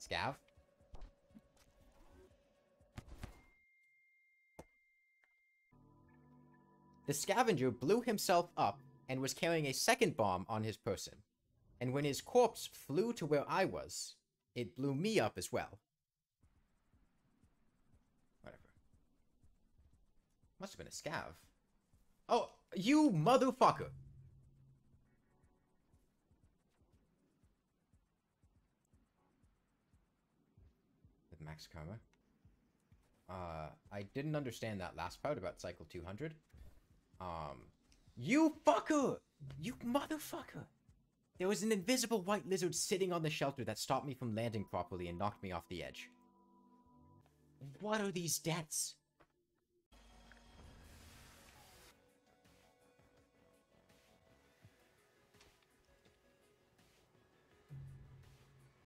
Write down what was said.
Scav? The scavenger blew himself up and was carrying a second bomb on his person. And when his corpse flew to where I was, it blew me up as well. Whatever. Must have been a scav. Oh, you motherfucker! Max. Uh, I didn't understand that last part about Cycle 200. Um, you fucker! You motherfucker! There was an invisible white lizard sitting on the shelter that stopped me from landing properly and knocked me off the edge. What are these deaths?